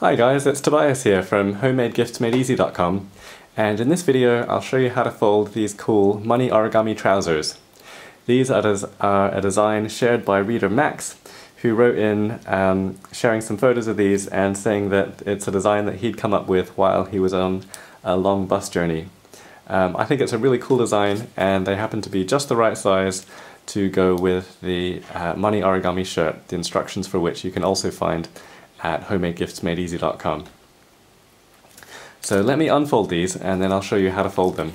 Hi guys, it's Tobias here from HomemadeGiftsMadeEasy.com and in this video I'll show you how to fold these cool money origami trousers. These are, des are a design shared by reader Max who wrote in um, sharing some photos of these and saying that it's a design that he'd come up with while he was on a long bus journey. Um, I think it's a really cool design and they happen to be just the right size to go with the uh, money origami shirt, the instructions for which you can also find at homemadegiftsmadeeasy.com. So let me unfold these and then I'll show you how to fold them.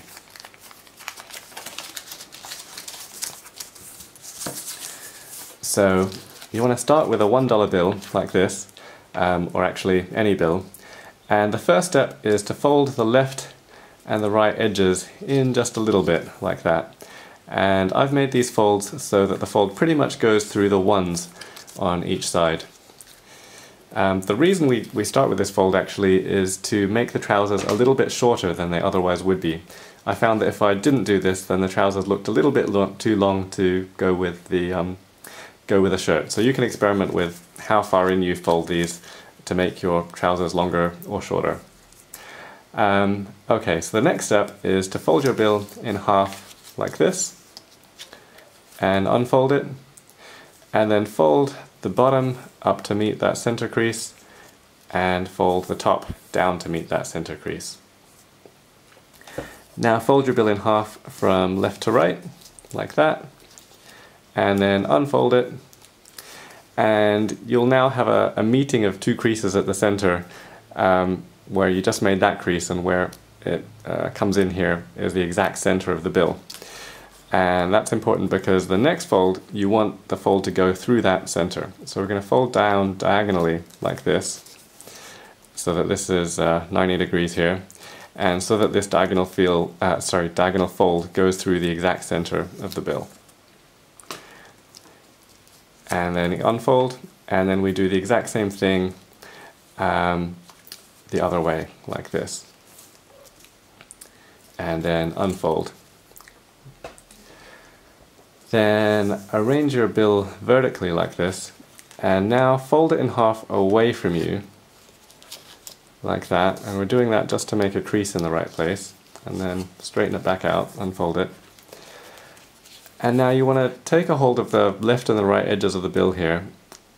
So you want to start with a $1 bill like this, um, or actually any bill, and the first step is to fold the left and the right edges in just a little bit like that. And I've made these folds so that the fold pretty much goes through the ones on each side. Um, the reason we, we start with this fold actually is to make the trousers a little bit shorter than they otherwise would be. I found that if I didn't do this then the trousers looked a little bit lo too long to go with the um, go with a shirt. So you can experiment with how far in you fold these to make your trousers longer or shorter. Um, okay, so the next step is to fold your bill in half like this and unfold it and then fold the bottom up to meet that center crease and fold the top down to meet that center crease. Now fold your bill in half from left to right, like that, and then unfold it, and you'll now have a, a meeting of two creases at the center um, where you just made that crease and where it uh, comes in here is the exact center of the bill. And that's important because the next fold, you want the fold to go through that center. So we're going to fold down diagonally like this, so that this is uh, 90 degrees here, and so that this diagonal feel, uh, sorry, diagonal fold goes through the exact center of the bill. And then unfold, and then we do the exact same thing um, the other way, like this. And then unfold. Then arrange your bill vertically like this and now fold it in half away from you like that and we're doing that just to make a crease in the right place and then straighten it back out, unfold it. And now you want to take a hold of the left and the right edges of the bill here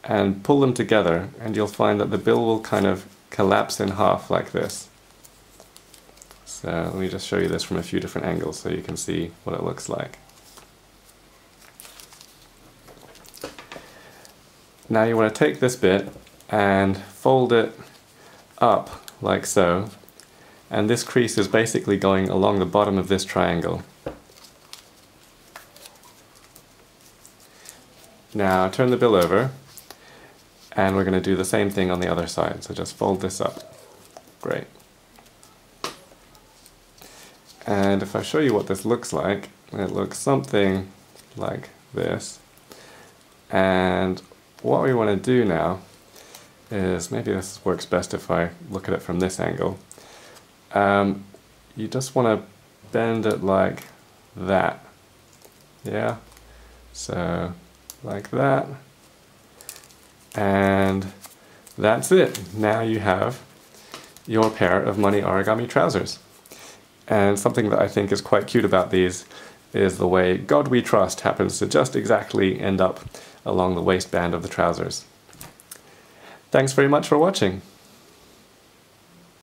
and pull them together and you'll find that the bill will kind of collapse in half like this. So let me just show you this from a few different angles so you can see what it looks like. Now you want to take this bit and fold it up like so and this crease is basically going along the bottom of this triangle. Now turn the bill over and we're going to do the same thing on the other side so just fold this up. Great. And if I show you what this looks like, it looks something like this. And what we want to do now is, maybe this works best if I look at it from this angle. Um, you just want to bend it like that. Yeah? So, like that. And that's it. Now you have your pair of money origami trousers. And something that I think is quite cute about these is the way God We Trust happens to just exactly end up along the waistband of the trousers. Thanks very much for watching.